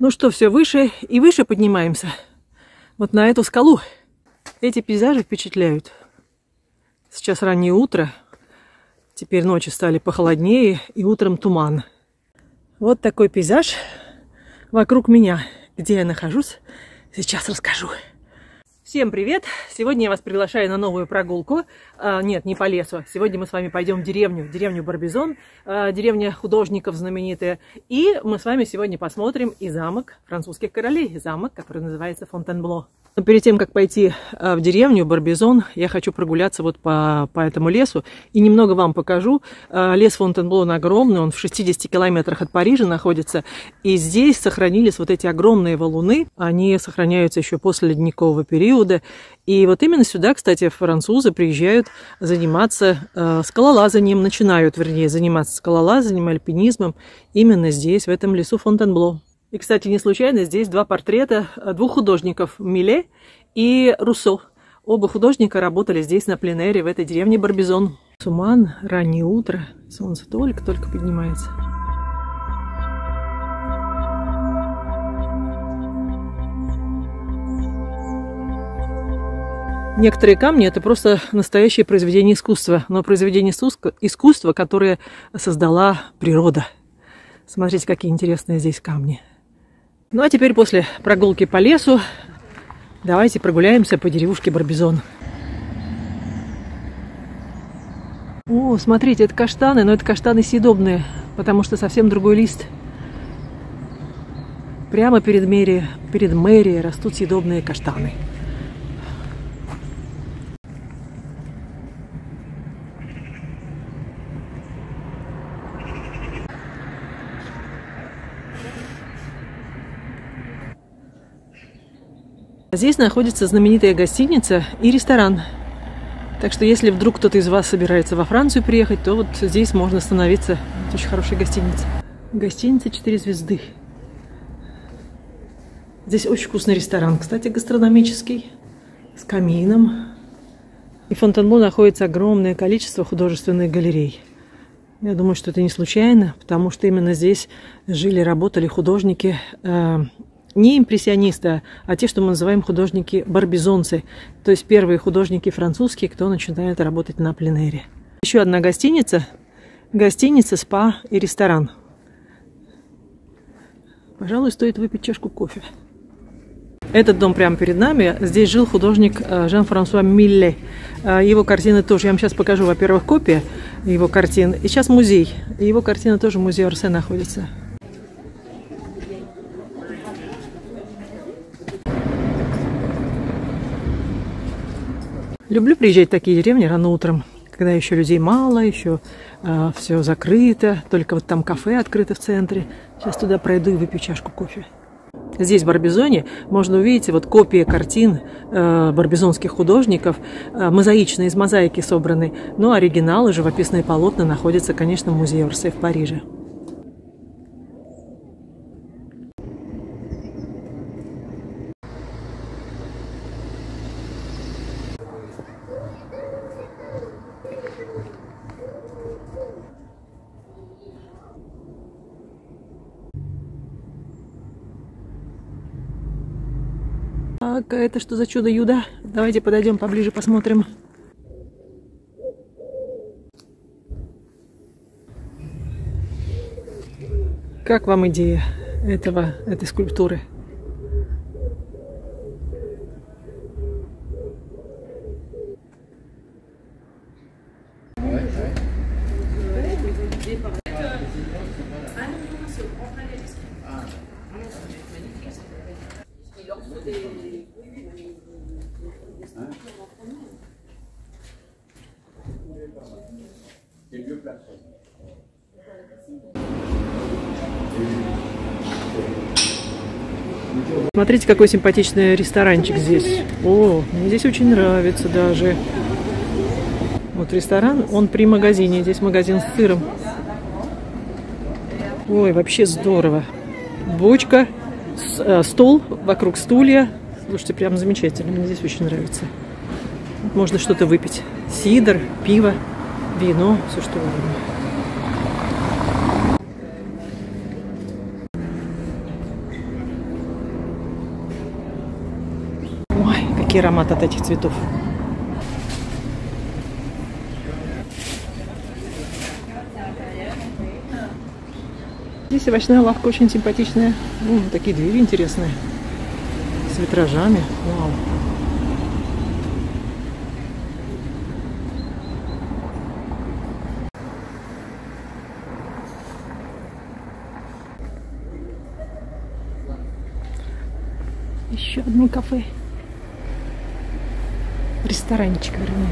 Ну что, все выше и выше поднимаемся. Вот на эту скалу. Эти пейзажи впечатляют. Сейчас раннее утро. Теперь ночи стали похолоднее, и утром туман. Вот такой пейзаж вокруг меня. Где я нахожусь, сейчас расскажу. Всем привет! Сегодня я вас приглашаю на новую прогулку. А, нет, не по лесу. Сегодня мы с вами пойдем в деревню, в деревню Барбизон, а, деревня художников знаменитая. И мы с вами сегодня посмотрим и замок французских королей, замок, который называется Фонтенбло. Но перед тем, как пойти а, в деревню Барбизон, я хочу прогуляться вот по, по этому лесу и немного вам покажу. А, лес Фонтенбло он огромный, он в 60 километрах от Парижа находится. И здесь сохранились вот эти огромные валуны. Они сохраняются еще после ледникового периода. И вот именно сюда, кстати, французы приезжают заниматься э, скалолазанием, начинают, вернее, заниматься скалолазанием, альпинизмом именно здесь, в этом лесу Фонтенбло. И, кстати, не случайно здесь два портрета э, двух художников, Миле и Руссо. Оба художника работали здесь, на пленэре, в этой деревне Барбизон. Суман, раннее утро, солнце только-только поднимается. Некоторые камни это просто настоящее произведение искусства, но произведение искусства, которое создала природа. Смотрите, какие интересные здесь камни. Ну а теперь после прогулки по лесу давайте прогуляемся по деревушке Барбизон. О, смотрите, это каштаны, но это каштаны съедобные, потому что совсем другой лист. Прямо перед мэрией, перед мэрией растут съедобные каштаны. Здесь находится знаменитая гостиница и ресторан. Так что если вдруг кто-то из вас собирается во Францию приехать, то вот здесь можно остановиться. Это очень хорошая гостиница. Гостиница 4 звезды. Здесь очень вкусный ресторан, кстати, гастрономический, с камином. И в Фонтенбло находится огромное количество художественных галерей. Я думаю, что это не случайно, потому что именно здесь жили, работали художники э, не импрессионисты, а те, что мы называем художники-барбизонцы, то есть первые художники французские, кто начинает работать на пленэре. Еще одна гостиница, гостиница, спа и ресторан. Пожалуй, стоит выпить чашку кофе. Этот дом прямо перед нами. Здесь жил художник э, Жан-Франсуа Милле. Э, его картины тоже. Я вам сейчас покажу, во-первых, копия его картин. И сейчас музей. его картина тоже в музее Орсе находится. Люблю приезжать в такие деревни рано утром, когда еще людей мало, еще э, а, все закрыто, только вот там кафе открыто в центре. Сейчас туда пройду и выпью чашку кофе. Здесь, в Барбизоне, можно увидеть вот копии картин э, барбизонских художников, э, мозаичные, из мозаики собраны, но оригиналы, живописные полотна находятся, конечно, в музее Орсе в Париже. Так, это что за чудо-юдо? Давайте подойдем поближе, посмотрим. Как вам идея этого, этой скульптуры? Смотрите, какой симпатичный ресторанчик здесь. О, мне здесь очень нравится даже. Вот ресторан, он при магазине. Здесь магазин с сыром. Ой, вообще здорово. Бочка, э, стол, вокруг стулья. Слушайте, прям замечательно. Мне здесь очень нравится. Можно что-то выпить. Сидр, пиво, вино, все что угодно. Яркий аромат от этих цветов. Здесь овощная лавка очень симпатичная. Ну, такие двери интересные. С витражами. Вау. Еще одно кафе. Ресторанчик, вернее.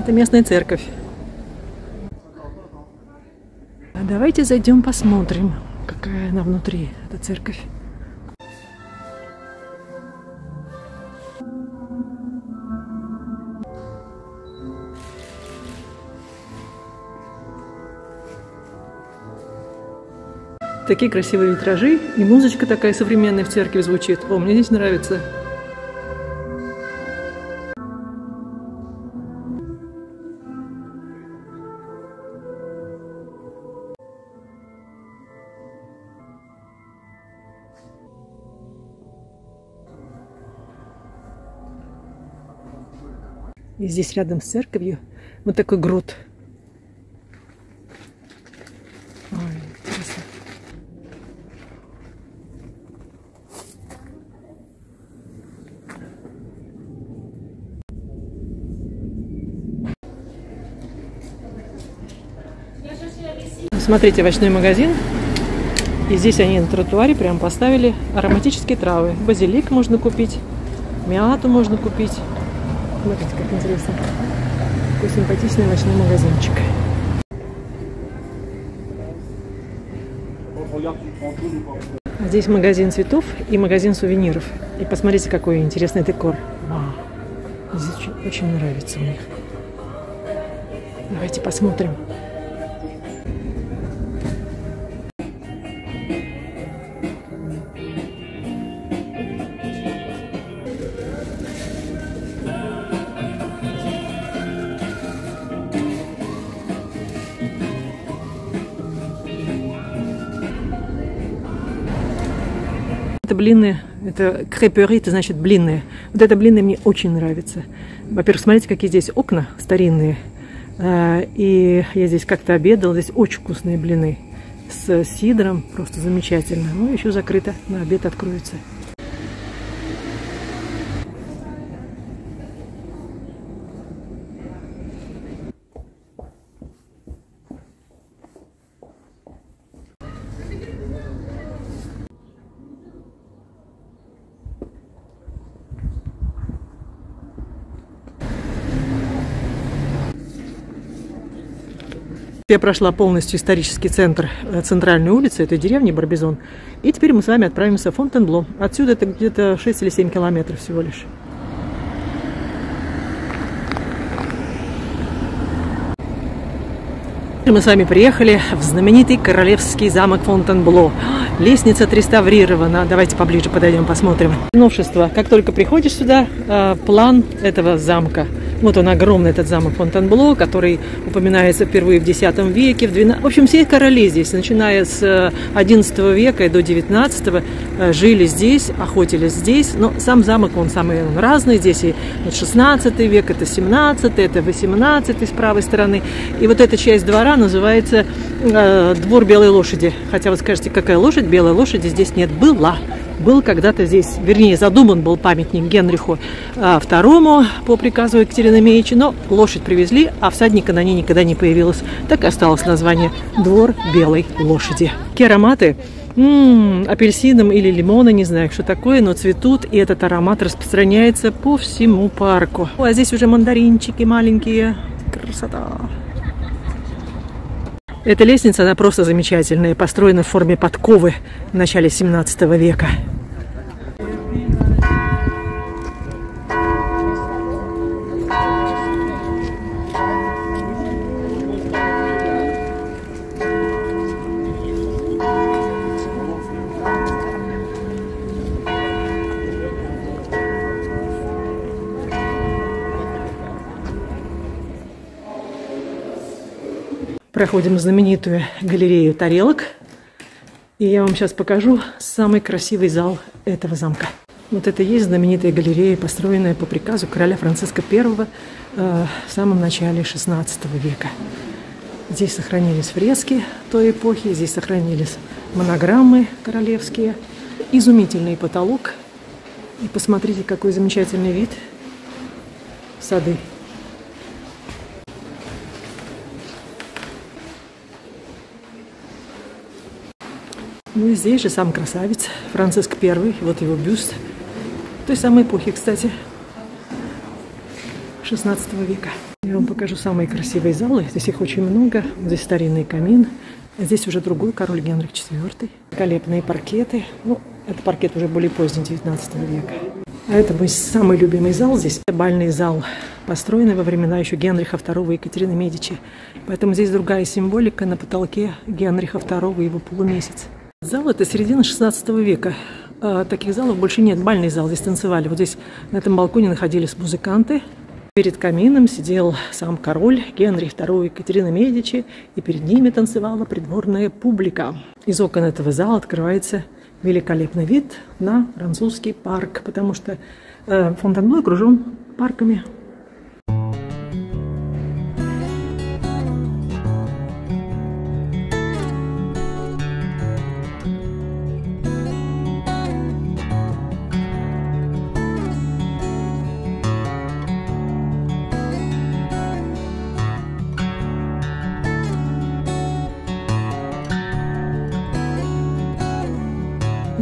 Это местная церковь. Давайте зайдем посмотрим, какая она внутри, эта церковь. Такие красивые витражи, и музычка такая современная в церкви звучит. О, мне здесь нравится. И здесь рядом с церковью вот такой грот. Смотрите, овощной магазин. И здесь они на тротуаре прям поставили ароматические травы. Базилик можно купить, мяту можно купить. Смотрите, как интересно. Такой симпатичный овощной магазинчик. А здесь магазин цветов и магазин сувениров. И посмотрите, какой интересный декор. Вау. Здесь очень, очень нравится них. Давайте посмотрим. Это блины, это крепери, это значит блинные. Вот это блины мне очень нравится. Во-первых, смотрите, какие здесь окна старинные. А, И я здесь как-то обедала, здесь очень вкусные блины с сидром, просто замечательно. Ну, еще закрыто, на обед откроется. Я прошла полностью исторический центр э, центральной улицы этой деревни Барбизон. И теперь мы с вами отправимся в Фонтенбло. Отсюда это где-то 6 или 7 километров всего лишь. Мы с вами приехали в знаменитый королевский замок Фонтенбло. Лестница отреставрирована. Давайте поближе подойдем, посмотрим. Новшество. Как только приходишь сюда, э, план этого замка. Вот он огромный, этот замок Фонтенбло, который упоминается впервые в X веке, в 12... В общем, все короли здесь, начиная с XI века и до XIX, э, жили здесь, охотились здесь. Но сам замок, он самый он разный. Здесь и вот 16 век, это 17 это 18 с правой стороны. И вот эта часть двора называется э, двор белой лошади. Хотя вы скажете, какая лошадь? Белой лошади здесь нет. Была. Был когда-то здесь, вернее, задуман был памятник Генриху II по приказу Екатерины Медичи, но лошадь привезли, а всадника на ней никогда не появилось. Так и осталось название «Двор белой лошади». Какие ароматы М-м, апельсином или лимона, не знаю, что такое, но цветут, и этот аромат распространяется по всему парку. О, а здесь уже мандаринчики маленькие. Красота. Эта лестница, она просто замечательная, построена в форме подковы в начале 17 века. Проходим знаменитую галерею тарелок. И я вам сейчас покажу самый красивый зал этого замка. Вот это и есть знаменитая галерея, построенная по приказу короля Франциска I э, в самом начале XVI века. Здесь сохранились фрески той эпохи, здесь сохранились монограммы королевские, изумительный потолок. И посмотрите, какой замечательный вид сады. Ну и здесь же сам красавец Франциск I, вот его бюст той самой эпохи, кстати, 16 века. Я вам покажу самые красивые залы. Здесь их очень много. Здесь старинный камин. Здесь уже другой король Генрих IV. Великолепные паркеты. Ну, это паркет уже более поздний, 19 века. А это мой самый любимый зал здесь. Это бальный зал, построенный во времена еще Генриха II и Екатерины Медичи. Поэтому здесь другая символика на потолке Генриха II и его полумесяц. Зал это середина 16 века. А, таких залов больше нет. Бальный зал здесь танцевали. Вот здесь на этом балконе находились музыканты. Перед камином сидел сам король Генрих II Екатерина Медичи, и перед ними танцевала придворная публика. Из окон этого зала открывается великолепный вид на французский парк, потому что э, Фонтенбло окружен парками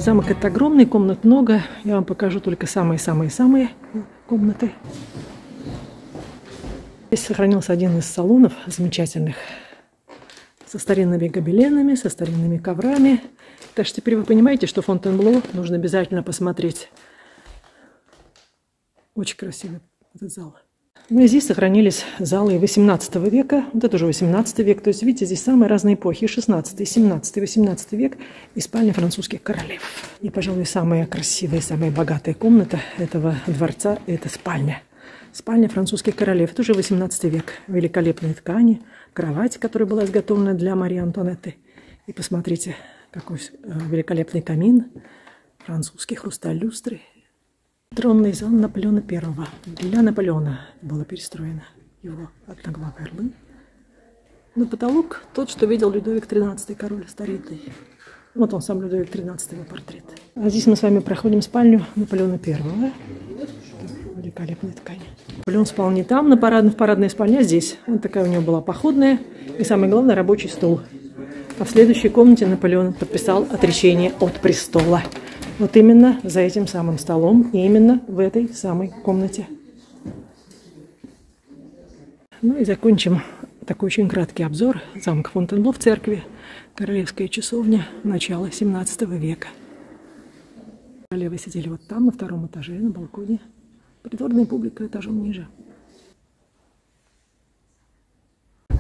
Замок это огромный, комнат много. Я вам покажу только самые-самые-самые комнаты. Здесь сохранился один из салонов замечательных. Со старинными гобеленами, со старинными коврами. Так что теперь вы понимаете, что Фонтенбло нужно обязательно посмотреть. Очень красивый этот зал. Ну и здесь сохранились залы 18 века, вот это уже 18 век. То есть, видите, здесь самые разные эпохи, 16, 17, 18 век и спальня французских королев. И, пожалуй, самая красивая, самая богатая комната этого дворца – это спальня. Спальня французских королев. Это уже 18 век. Великолепные ткани, кровать, которая была изготовлена для Марии Антуанетты. И посмотрите, какой э, великолепный камин, французский хрусталь люстры – Тронный зал Наполеона I. Для Наполеона было перестроено его одноглавый орлы. Но потолок тот, что видел Людовик XIII, король старинный. Вот он сам Людовик XIII, его портрет. А здесь мы с вами проходим спальню Наполеона I. Великолепная ткань. Наполеон спал не там, на парадной, в парадной спальне, а здесь. Вот такая у него была походная. И самое главное, рабочий стол. А в следующей комнате Наполеон подписал отречение от престола. Вот именно за этим самым столом и именно в этой самой комнате. Ну и закончим такой очень краткий обзор замка Фонтенбло в церкви, королевская часовня начала 17 века. Королевы сидели вот там, на втором этаже, на балконе. Придворная публика этажом ниже.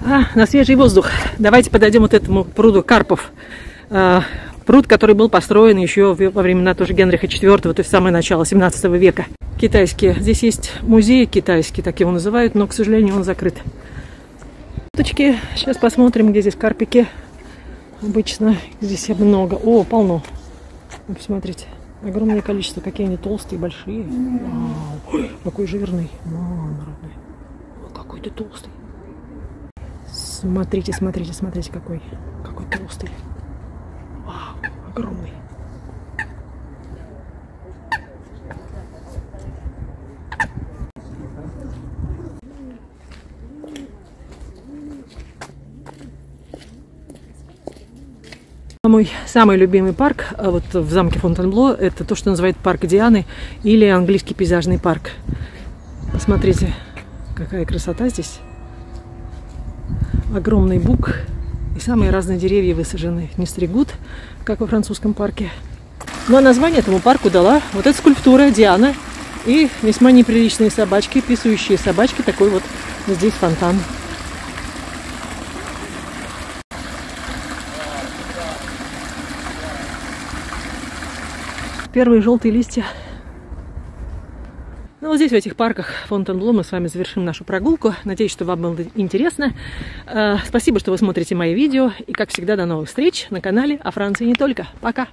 А, на свежий воздух. Давайте подойдем вот этому пруду Карпов. Пруд, который был построен еще во времена тоже Генриха IV, то есть самое начало 17 века. Китайские. Здесь есть музей китайский, так его называют, но, к сожалению, он закрыт. Уточки. Сейчас посмотрим, где здесь карпики. Обычно здесь много. О, полно. Посмотрите. Огромное количество. Какие они толстые, большие. Вау. какой жирный. Вау, народный. какой ты толстый. Смотрите, смотрите, смотрите, какой. Какой толстый огромный. Мой самый любимый парк а вот в замке Фонтенбло – это то, что называют парк Дианы или английский пейзажный парк. Посмотрите, какая красота здесь. Огромный бук и самые разные деревья высажены. Не стригут, как во французском парке. Ну а название этому парку дала вот эта скульптура Диана и весьма неприличные собачки, писающие собачки. Такой вот здесь фонтан. Первые желтые листья. Ну, вот здесь, в этих парках Фонтенбло, мы с вами завершим нашу прогулку. Надеюсь, что вам было интересно. Э, спасибо, что вы смотрите мои видео. И, как всегда, до новых встреч на канале о Франции не только. Пока!